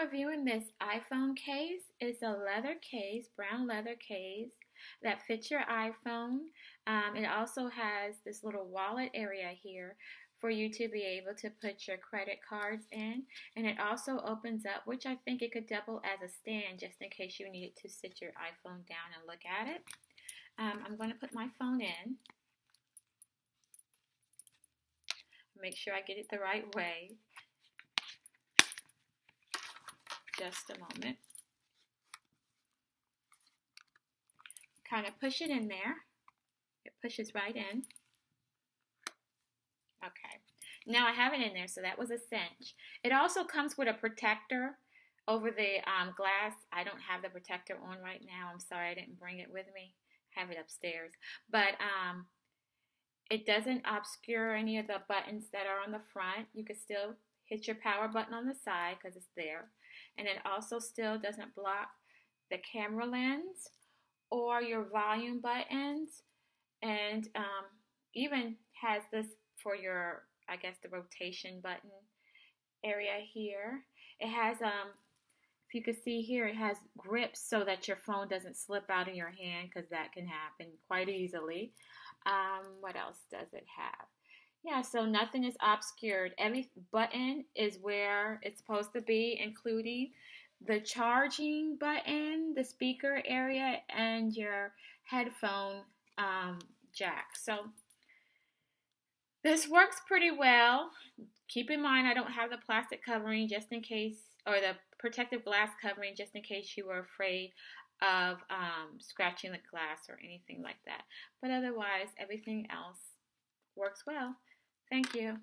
Reviewing this iPhone case. It's a leather case, brown leather case that fits your iPhone. Um, it also has this little wallet area here for you to be able to put your credit cards in. And it also opens up, which I think it could double as a stand just in case you needed to sit your iPhone down and look at it. Um, I'm going to put my phone in. Make sure I get it the right way just a moment. Kind of push it in there. It pushes right in. Okay. Now I have it in there, so that was a cinch. It also comes with a protector over the um, glass. I don't have the protector on right now. I'm sorry I didn't bring it with me. I have it upstairs. But um, it doesn't obscure any of the buttons that are on the front. You can still hit your power button on the side because it's there and it also still doesn't block the camera lens or your volume buttons. And um, even has this for your I guess the rotation button area here. It has um if you can see here it has grips so that your phone doesn't slip out of your hand because that can happen quite easily. Um, what else does it have yeah, so nothing is obscured. Every button is where it's supposed to be, including the charging button, the speaker area, and your headphone um, jack. So this works pretty well. Keep in mind I don't have the plastic covering just in case, or the protective glass covering just in case you were afraid of um, scratching the glass or anything like that. But otherwise, everything else works well. Thank you.